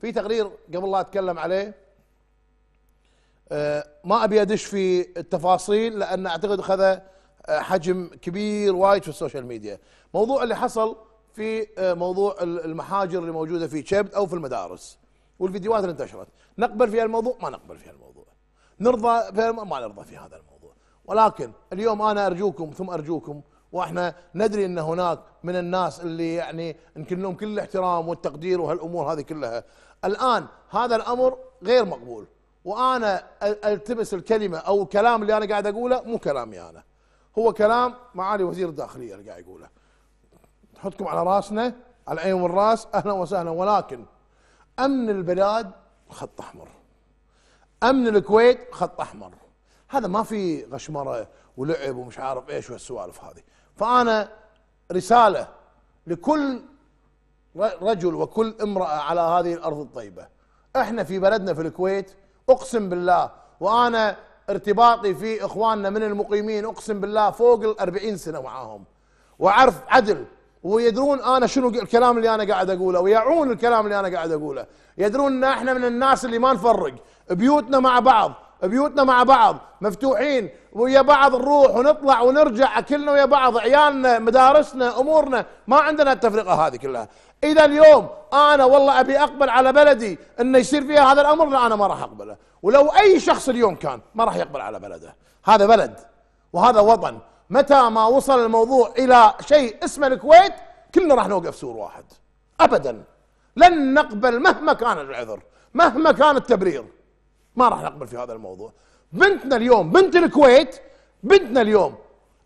في تقرير قبل لا أتكلم عليه آه، ما أبي أدش في التفاصيل لأن أعتقد أخذ آه، حجم كبير وايد في ال social media. موضوع اللي حصل في آه، موضوع المحاجر اللي موجودة في شبد أو في المدارس والفيديوهات اللي انتشرت. نقبل في الموضوع؟ ما نقبل في الموضوع. نرضى في ما نرضى في هذا الموضوع. ولكن اليوم أنا أرجوكم ثم أرجوكم وإحنا ندري ان هناك من الناس اللي يعني نكن لهم كل الاحترام والتقدير وهالامور هذه كلها. الآن هذا الأمر غير مقبول. وأنا ألتمس الكلمة أو الكلام اللي أنا قاعد أقوله مو كلامي أنا. هو كلام معالي وزير الداخلية اللي قاعد يقوله. نحطكم على راسنا على العين والراس أهلا وسهلا. ولكن أمن البلاد خط أحمر. أمن الكويت خط أحمر. هذا ما في غشمرة ولعب ومش عارف إيش والسوالف هذه. فأنا رسالة لكل رجل وكل امرأة على هذه الأرض الطيبة. إحنا في بلدنا في الكويت أقسم بالله وأنا ارتباطي في إخواننا من المقيمين أقسم بالله فوق ال سنة معاهم. وأعرف عدل ويدرون أنا شنو الكلام اللي أنا قاعد أقوله ويعون الكلام اللي أنا قاعد أقوله. يدرون إن إحنا من الناس اللي ما نفرق. بيوتنا مع بعض. بيوتنا مع بعض مفتوحين ويا بعض نروح ونطلع ونرجع كلنا ويا بعض عيالنا مدارسنا أمورنا. ما عندنا التفرقة هذه كلها. إذا اليوم أنا والله أبي أقبل على بلدي انه يصير فيها هذا الأمر لا أنا ما راح أقبله. ولو أي شخص اليوم كان ما راح يقبل على بلده. هذا بلد وهذا وطن. متى ما وصل الموضوع إلى شيء اسمه الكويت كلنا راح نوقف سور واحد. ابدا. لن نقبل مهما كان العذر مهما كان التبرير. ما راح نقبل في هذا الموضوع. بنتنا اليوم بنت الكويت بنتنا اليوم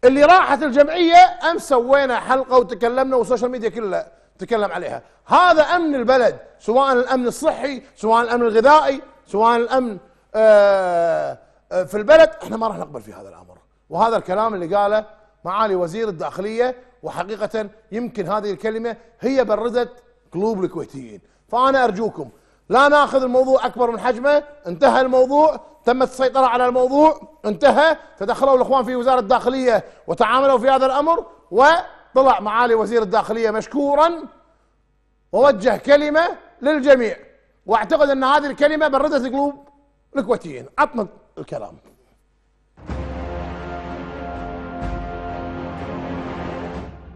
اللي راحت الجمعية امس سوينا حلقة وتكلمنا والسوشيال ميديا كلها تكلم عليها. هذا أمن البلد سواء الأمن الصحي سواء الأمن الغذائي سواء الأمن آه، آه، في البلد. إحنا ما راح نقبل في هذا الأمر. وهذا الكلام اللي قاله معالي وزير الداخلية وحقيقة يمكن هذه الكلمة هي بردت قلوب الكويتيين. فأنا أرجوكم لا ناخذ الموضوع أكبر من حجمه. انتهى الموضوع. تمت السيطرة على الموضوع. انتهى. تدخلوا الإخوان في وزارة الداخلية وتعاملوا في هذا الأمر. وطلع معالي وزير الداخلية مشكورا. ووجه كلمة للجميع. واعتقد أن هذه الكلمة بردت قلوب الكويتيين عطنا الكلام.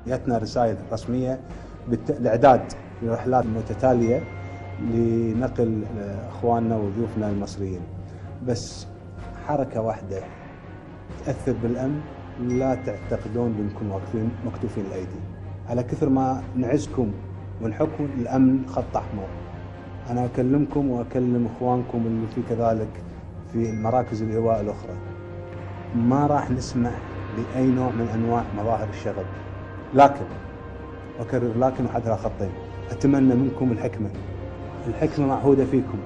جاتنا رسائل رسمية بالاعداد لرحلات متتالية. لنقل إخواننا وضيوفنا المصريين. بس حركة واحدة تأثر بالأمن لا تعتقدون بنكون واقفين مكتوفين الأيدي. على كثر ما نعزكم ونحكم الأمن خط احمر أنا أكلمكم وأكلم إخوانكم اللي في كذلك في المراكز الايواء الأخرى. ما راح نسمح بأي نوع من أنواع مظاهر الشغب. لكن أكرر لكن وحدها خطين. أتمنى منكم الحكمة. الحكمة معهودة فيكم.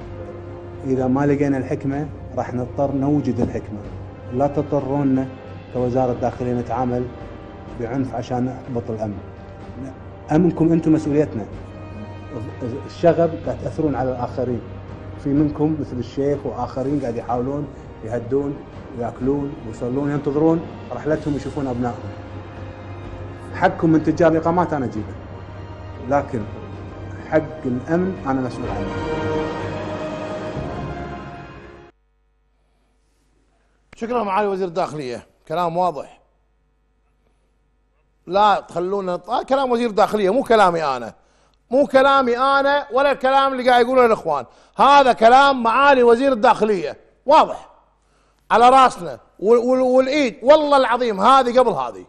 إذا ما لقينا الحكمة راح نضطر نوجد الحكمة. لا تضطرونا كوزارة داخلية نتعامل بعنف عشان نحبط الأمن. أمنكم أنتم مسؤوليتنا. الشغب قاعد تأثرون على الآخرين. في منكم مثل الشيخ وآخرين قاعد يحاولون يهدون وياكلون ويصلون ينتظرون رحلتهم يشوفون أبنائهم. حقكم من تجار الإقامات أنا أجيبه. لكن حق الأمن أنا مسؤول عنه. شكرا معالي وزير الداخلية. كلام واضح. لا تخلونا آه كلام وزير الداخلية مو كلامي أنا. مو كلامي أنا ولا الكلام اللي قاعد يقوله الإخوان. هذا كلام معالي وزير الداخلية. واضح. على راسنا. والإيد. والله العظيم هذه قبل هذه.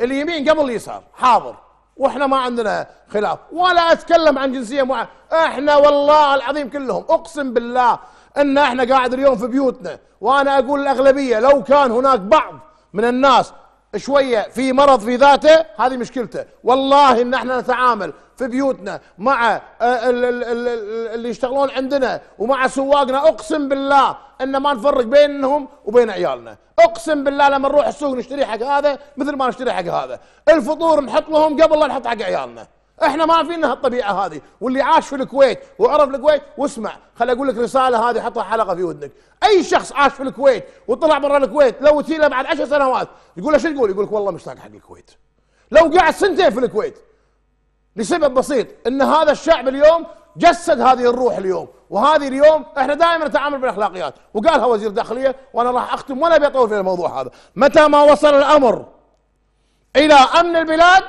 اليمين قبل اليسار. حاضر. وإحنا ما عندنا خلاف ولا أتكلم عن جنسية معينة. إحنا والله العظيم كلهم أقسم بالله إن إحنا قاعد اليوم في بيوتنا وأنا أقول الأغلبية لو كان هناك بعض من الناس شوية في مرض في ذاته هذه مشكلته. والله إن إحنا نتعامل في بيوتنا مع آه، اللي يشتغلون عندنا ومع سواقنا أقسم بالله إن ما نفرق بينهم وبين عيالنا. أقسم بالله لما نروح السوق نشتري حق هذا مثل ما نشتري حق هذا. الفطور نحط لهم قبل لا نحط حق عيالنا. إحنا ما فينا هالطبيعة هذه. واللي عاش في الكويت وعرف الكويت واسمع خل أقول لك رسالة هذه حطها حلقة في ودنك. أي شخص عاش في الكويت وطلع برا الكويت لو تي بعد عشر سنوات يقول له شو تقول؟ يقول لك والله مشتاق حق الكويت. لو قعد سنتين في الكويت لسبب بسيط إن هذا الشعب اليوم جسد هذه الروح اليوم وهذه اليوم إحنا دائما نتعامل بالأخلاقيات. وقالها وزير الداخلية وأنا راح أختم ولا بيطول في الموضوع هذا. متى ما وصل الأمر إلى أمن البلاد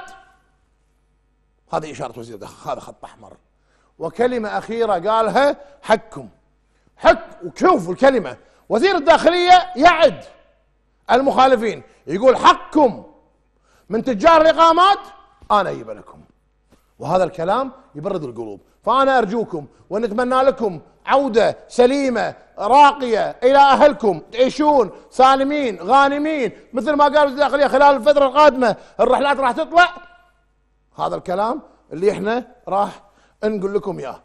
هذه إشارة وزير الداخلية هذا خط أحمر. وكلمة أخيرة قالها حكم. حك وشوفوا الكلمة. وزير الداخلية يعد المخالفين يقول حقكم من تجار الاقامات أنا أجيب لكم. وهذا الكلام يبرد القلوب. فأنا أرجوكم ونتمنى لكم عودة سليمة راقية إلى أهلكم تعيشون سالمين غانمين مثل ما قال وزير الداخلية خلال الفترة القادمة الرحلات راح تطلع. هذا الكلام اللي إحنا راح نقول لكم إياه.